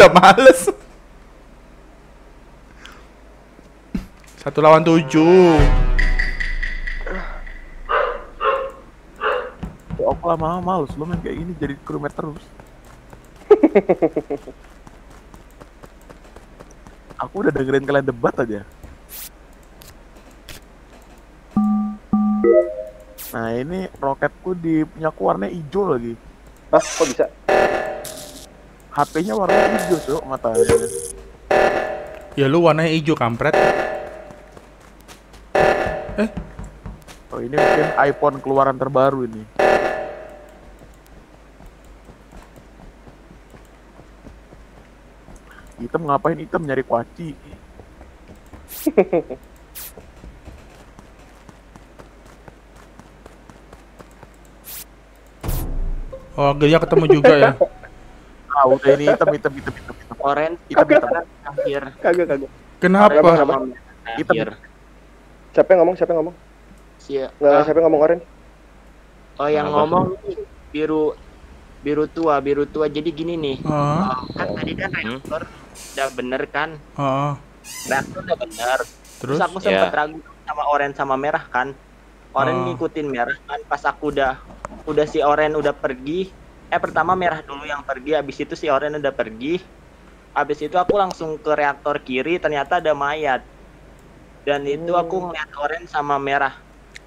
udah males. Satu lawan tujuh. Aku lama-lama males lu main kayak gini jadi crewmate terus. aku udah dengerin kalian debat aja. Nah ini roketku di punyaku warnanya hijau lagi. Hah, kok bisa? HP-nya warnanya hijau so matanya. Ya lu warnanya hijau kampret. Oh ini mungkin iPhone keluaran terbaru ini. Hitam ngapain hitam nyari kuaci? Oh, akhirnya ketemu juga ya. Ah udah ini hitam hitam hitam hitam hitam. Orange Hitam hitam. terakhir. Kagak, kagak. Kenapa? Kenapa? Terakhir. Siapa yang ngomong? Siapa yang ngomong? Si, Nggak, ah, siapa yang ngomong orange? oh yang Apa? ngomong nih, biru biru tua, biru tua. Jadi gini nih. Oh, Kan tadi kan reaktor udah bener kan? oh. Reaktor udah bener. Terus? Terus aku sempat Ya. ragu sama orange sama merah kan. Orange Oh. ngikutin merah kan pas aku udah udah si orange udah pergi. Eh pertama merah dulu yang pergi, habis itu si orange udah pergi. Habis itu aku langsung ke reaktor kiri, ternyata ada mayat. Dan itu aku ngeliat orange sama merah.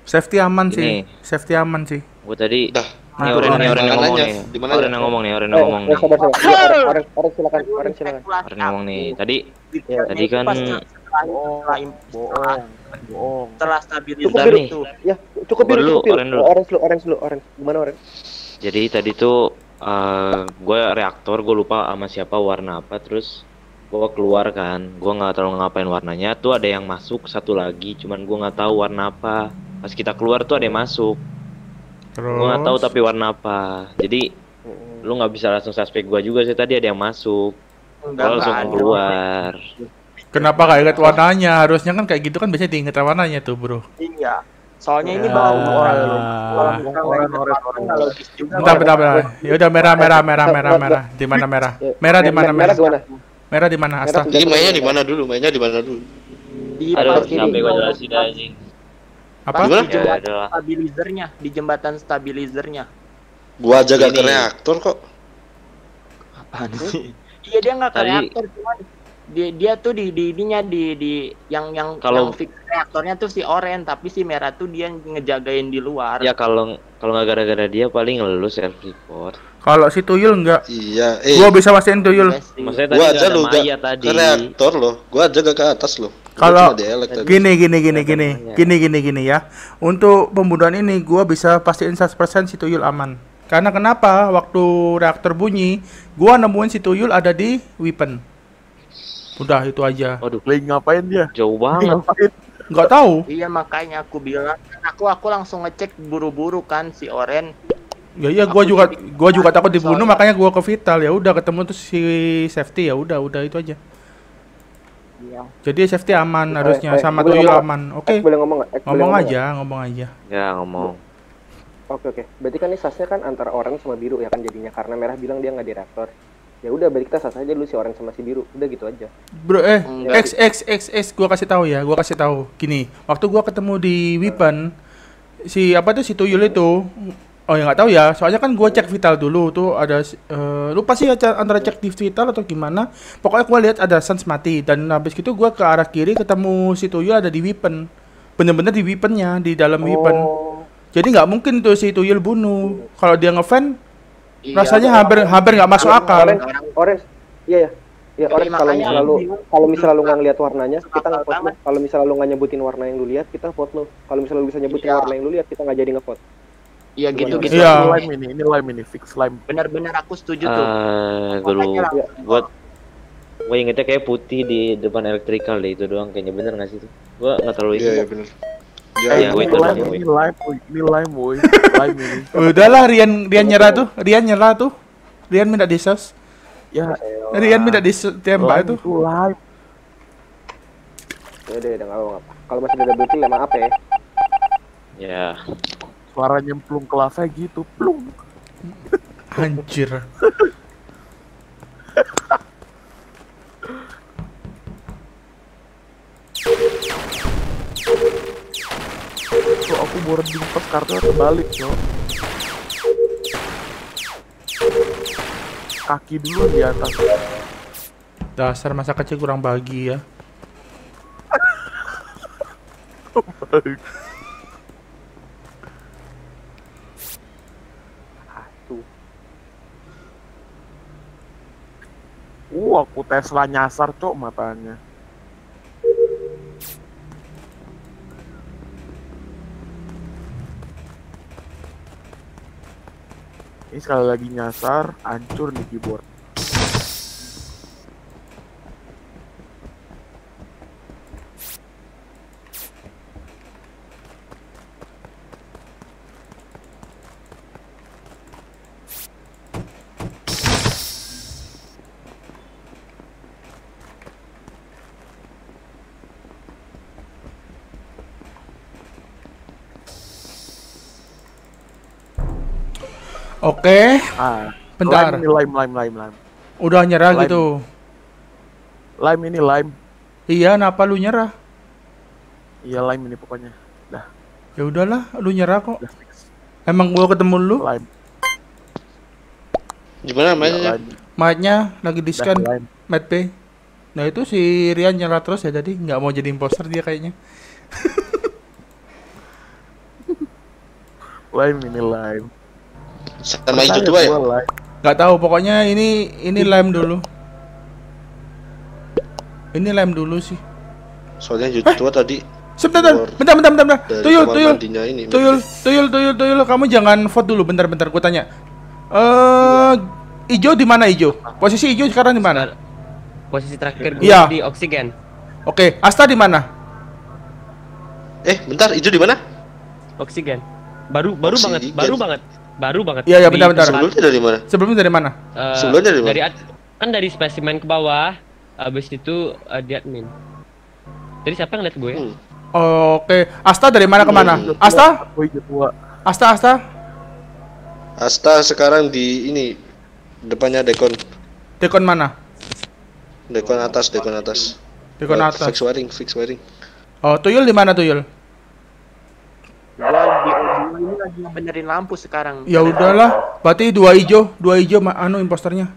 Safety aman Ini. sih. Safety aman sih. Gue tadi Dah. Nih Nah, orang nih orang yang Di ngomong mananya? nih. Di mana Orang ya? yang ngomong nih, orang yang Eh, ngomong eh, nih. sabar, sabar. Ya, orange, orange, orange, silakan, orange silakan. Orang yang ngomong nih. Tadi Detailnya Tadi kan- setelah, im- Bohong, bohong. stabilisasi biru. itu. Ya, cukup biru, Dulu, cukup biru. orange dulu. Oh, orange dulu, orange dulu. Gimana orange? Jadi tadi tuh eh gue reaktor gue lupa sama siapa warna apa terus gue keluar kan gue nggak terlalu ngapain warnanya tuh ada yang masuk satu lagi cuman gue nggak tahu warna apa pas kita keluar tuh ada yang masuk Terus? gue nggak tahu tapi warna apa jadi Hmm. lu nggak bisa langsung suspek gue juga sih tadi ada yang masuk Enggak, gue langsung keluar Kenapa gak inget warnanya? Harusnya kan kayak gitu kan biasanya diinget warnanya tuh, bro. Iya. Soalnya ini Ya. baru orang orang orang orang orang logis juga. Bentar, bentar, bentar. Ya udah merah, merah, merah, merah, merah. Di mana merah? Merah di mana? Merah Merah. di mana? Asta. Jadi mainnya di mana dulu? Mainnya di mana dulu? Di aduh sampai gue jelasin anjing Apa? di jembatan Ya, adalah. stabilizernya, di jembatan stabilizernya. Gua jaga ke reaktor kok. Apaan sih? Iya dia nggak ke reaktor cuman dia, dia tuh di di ininya di di yang yang Kalau- yang fix reaktornya tuh si orange tapi si merah tuh dia ngejagain di luar. ya kalau kalau nggak gara-gara dia paling lu self report Kalau si Tuyul enggak. Iya, eh. Gua bisa pastiin Tuyul. Iya maksudnya tadi Gua aja ada lu gak tadi ke reaktor loh. Gua jaga ke atas loh. Gua Kalau gini gini gini gini gini gini gini ya. Untuk pembunuhan ini gua bisa pastiin 100% si Tuyul aman. Karena kenapa? Waktu reaktor bunyi, gua nemuin si Tuyul ada di weapon. Udah itu aja. waduh Lagi ngapain dia? jauh banget ngapain? Nggak tahu. Iya makanya aku bilang aku aku langsung ngecek buru-buru kan si orange. Ya iya gua Aku juga jadi- gua juga takut dibunuh Soalnya- makanya gua ke Vital ya udah ketemu tuh si safety ya udah udah itu aja. Iya. Jadi safety aman Eh, harusnya eh, sama Tuyul ngomong aman. Ek Oke. boleh ngomong? Ek boleh Ngomong nggak? aja, ngomong aja. ya ngomong Oke oke. Berarti kan ini sasnya kan antara orange sama biru ya kan jadinya karena merah bilang dia nggak di reaktor. Ya udah berarti kita sas aja dulu si orange sama si biru. Udah gitu aja. Bro, eh, Enggak. X X X X gua kasih tahu ya, gua kasih tahu. Gini, waktu gua ketemu di Weapon si apa tuh si Tuyul itu Oh ya nggak tahu ya, soalnya kan gua cek vital dulu tuh ada eh, lupa sih antara cek di vital atau gimana. Pokoknya gua lihat ada Sans mati dan habis gitu gua ke arah kiri ketemu si Tuyul ada di weapon. Bener-bener di weaponnya di dalam weapon. Oh. Jadi nggak mungkin tuh si Tuyul bunuh. Kalau dia ngefan Iya, rasanya hampir hampir nggak masuk akal. Orange, orange. Iya ya. Ya orange kalau misalnya lu kalau misalnya lu nggak ngeliat warnanya, kita lu. banget. Kalau misalnya lu nggak nyebutin warna yang lu lihat, kita vote lu. Kalau misalnya lu bisa nyebutin Iya. warna yang lu lihat, kita nggak jadi nge-vote. Iya gitu gitu. Iya. Ini lime ini, ini lime ini, fix lime. Bener-bener aku setuju tuh. eh gue Makanya lu langsung- gue ingetnya kayak putih di depan elektrikal deh itu doang kayaknya bener nggak sih itu gue nggak terlalu Iya, iya bener. Ya, gua ini itu lime, ini lime, woy. ini lime, woy. lime ini. Udahlah Rian Rian nyerah tuh, Rian nyerah tuh. Rian minta disos. Ya, Rian minta ditembak lime itu. itu lime. Ya udah, udah nggak apa-apa. Kalau masih ada double kill ya maaf ya. ya Suara nyemplung ke lava gitu, plung. Anjir. boarding pas kartunya terbalik cok kaki dulu di atas Dasar masa kecil kurang bahagia. Satu. uh aku Tesla nyasar cok matanya ini sekali lagi nyasar hancur nih keyboard Oke, ah bentar. lime ini lime lime lime lime Udah nyerah Lime. gitu. lime ini lime Iya, kenapa lu nyerah? iya lime ini pokoknya Ya udahlah, lu nyerah kok. udah Emang gua ketemu lu, lime Gimana Iya, mainnya? lime. matnya lagi di Udah scan Mat P. Nah itu si Rian nyerah terus ya tadi nggak mau jadi imposter dia kayaknya. lime ini lime Sama hijau Percaya tua ya? Nggak tahu pokoknya ini ini lem dulu. Ini lem dulu sih. Soalnya hijau tua tadi Sebentar, bentar, bentar, bentar, bentar. Tuyul, tuyul, ini. tuyul, tuyul, tuyul, tuyul. Kamu jangan vote dulu, bentar, bentar. Gue tanya. Eh, Ijo di mana Ijo? Posisi Ijo sekarang di mana? Posisi terakhir gue Iya. di oksigen. Oke, Asta di mana? Eh, bentar, hijau di mana? Oksigen. Baru baru Oksigen. banget, baru banget. Baru banget. Iya, iya, bentar, bentar. Sebelumnya dari mana? Sebelumnya dari mana? eh, sebelumnya dari mana? dari ad- kan dari spesimen ke bawah, habis itu eh, di admin. Jadi siapa yang lihat gue? Hmm. Oke, Asta dari mana ke mana? Hmm. Asta? Aku hijau tua Asta, Asta? Asta sekarang di ini depannya dekon, Dekon mana? dekon atas, dekon atas. Dekon Buat atas. Fix wiring, fix wiring. Oh, Tuyul di mana Tuyul? Gua di audio ini lagi benerin lampu sekarang. Ya udahlah, berarti dua ijo, dua ma- anu imposternya.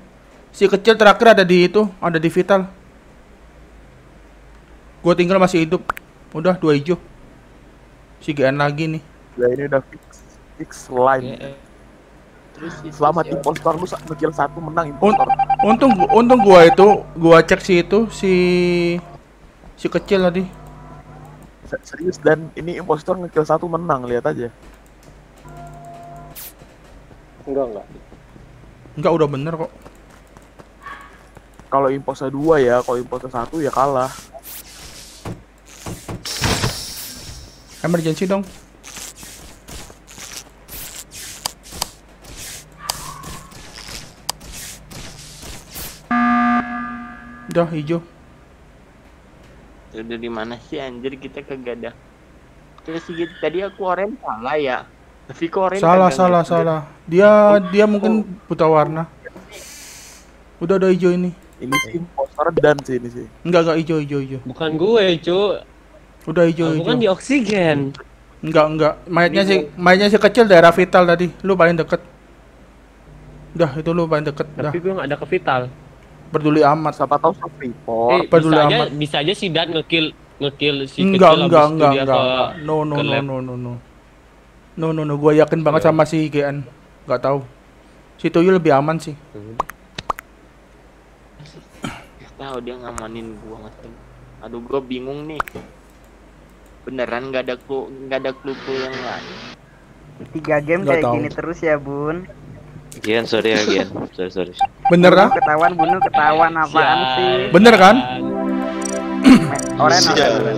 Si kecil terakhir ada di itu, ada di vital. Gue tinggal masih hidup. Udah dua ijo. Si GN lagi nih. ya ini udah fix fix lime Terus itu selamat si- impostor lu ngekill satu menang impostor untung untung gua itu, gua cek si itu si si kecil tadi. Se- serius dan ini impostor ngekill satu menang lihat aja Enggak, enggak. Enggak udah bener kok. kalau impostor dua ya kalau impostor satu ya kalah Emergency dong. Udah hijau. Udah di mana sih anjir kita kagak ada. Terus gitu, tadi aku oren salah ya. Oren Salah, kagak salah, salah. Dia dia mungkin buta warna. Udah udah hijau ini. ini sih impostor dan sih ini sih Enggak enggak hijau hijau hijau. Bukan gue, cu. Udah hijau hijau. kan di oksigen. Enggak enggak. Mayatnya si mayatnya si kecil daerah vital tadi. Lu paling deket. Udah itu lu paling deket. Udah Tapi gue nggak ada ke vital. peduli amat. siapa tahu sama report eh, peduli bisa aja, amat. bisa aja si Dan ngekill ngekill si Enggak kecil enggak enggak enggak. enggak. No no no no no no. No no no. Gua yakin banget sama si GN. Enggak tahu. Si Tuyul lebih aman sih. Tahu dia ngamanin gua ngasih. Aduh gua bingung nih. Beneran nggak ada clue nggak ada clue clue yang lain. Tiga game Nggak kayak tahu. gini terus ya bun Gian, sorry ya Gian. Sorry, sorry. Bener ah? ketahuan bunuh ketahuan apaan sih Bener kan? Oren oren